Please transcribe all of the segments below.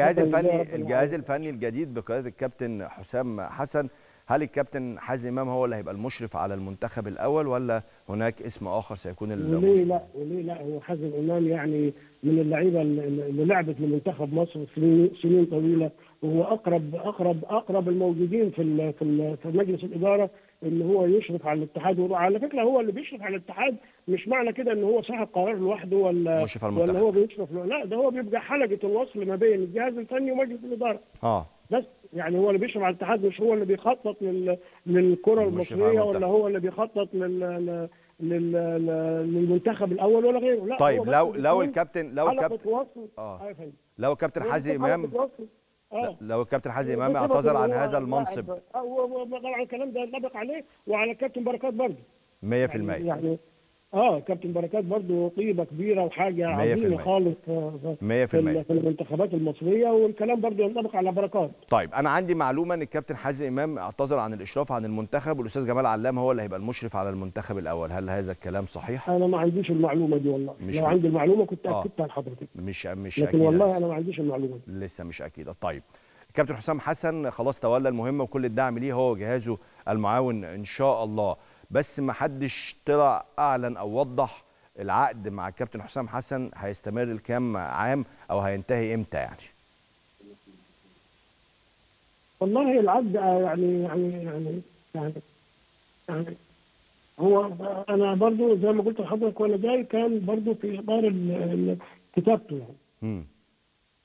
الجهاز الفني الجهاز. الفني الجديد بقيادة الكابتن حسام حسن هل الكابتن حازم إمام هو اللي هيبقى المشرف على المنتخب الأول ولا هناك اسم آخر سيكون وليه المشرف؟ لا وليه لا؟ هو حازم إمام يعني من اللعيبة اللي لعبت لمنتخب مصر سنين طويلة وهو أقرب أقرب أقرب الموجودين في في مجلس الإدارة إن هو يشرف على الاتحاد. وعلى فكرة هو اللي بيشرف على الاتحاد مش معنى كده إن هو صاحب قرار لوحده ولا ولا هو بيشرف لا ده هو بيبقى حلقة الوصل ما بين الجهاز الفني ومجلس الإدارة. آه. بس يعني هو اللي بيشرف على الاتحاد مش هو اللي بيخطط لل... للكرة المصرية. ولا هو اللي بيخطط لل... لل... لل... لل- للمنتخب الأول ولا غيره. لا طيب لو لو الكابتن لو الكابتن حلقة وصل آه آه. يا فندم. لو الكابتن حازم بيكون امام. آه. لو الكابتن حازم إمام اعتذر عن هذا المنصب. لاعب- آه، طبعا الكلام ده ينطبق عليه وعلى الكابتن بركات برضه. 100% يعني, يعني آه كابتن بركات برضه قيمه كبيرة وحاجة في عظيمة. خالص في- في- 100% في ال- في المنتخبات المصرية والكلام برضه ينطبق على بركات. طيب أنا عندي معلومة إن الكابتن حازم إمام اعتذر عن الإشراف عن المنتخب والأستاذ جمال علام هو اللي هيبقى المشرف على المنتخب الأول. هل هذا الكلام صحيح؟ أنا ما عنديش المعلومة دي والله. مش لو م- عندي المعلومة كنت آه. اكدتها لحضرتك مش مش لكن أكيد. والله. أنا ما عنديش المعلومة دي. لسه مش أكيد. طيب الكابتن حسام حسن خلاص تولى المهمة وكل الدعم ليه هو وجهازه المعاون إن شاء الله. بس ما حدش طلع أعلن أو وضح العقد مع الكابتن حسام حسن هيستمر لكام عام أو هينتهي إمتى يعني والله العقد آه، يعني يعني يعني يعني, يعني هو أنا برضو زي ما قلت لحضرتك وأنا جاي كان برضو في إطار كتابته يعني.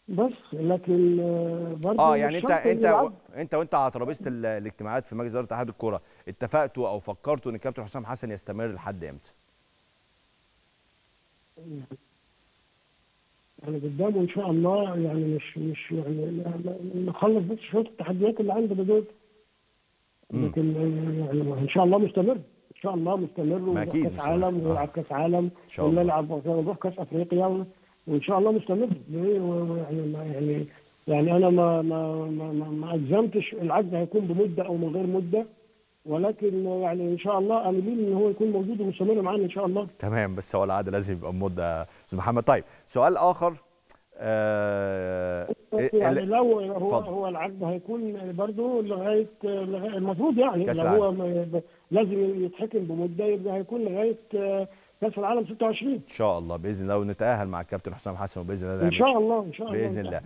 بس لكن آه، برضو آه يعني أنت أنت العقد- أنت وأنت على ترابيزة ال- الاجتماعات في مجلس إدارة اتحاد الكورة اتفقتوا أو فكرتوا إن الكابتن حسام حسن يستمر لحد إمتى؟ يعني قدامه إن شاء الله يعني مش مش يعني نخلص بس شوية التحديات اللي عندنا دول. لكن آه، يعني إن شاء الله مستمر إن شاء الله مستمر ما ونروح أكيد كأس مستمر. عالم آه. ونلعب كأس عالم ونلعب ونروح كأس أفريقيا و- وإن شاء الله مستمر. يعني ما- يعني يعني أنا ما ما ما, ما, ما اجزمتش العقد هيكون بمدة أو من غير مدة. ولكن يعني إن شاء الله املين إن هو يكون موجود ومستمر معانا إن شاء الله. تمام بس هو العقد لازم يبقى بمدة. أستاذ محمد طيب سؤال آخر. آه بس يعني لو هو اتفضل. هو العقد هيكون برضه لغايه المفروض يعني لو هو لازم يتحكم بمدة يبقى هيكون لغاية آه، كاس العالم 26 إن شاء الله بإذن الله ونتأهل مع الكابتن حسام حسن وبإذن الله إن شاء الله إن شاء الله. بإذن الله.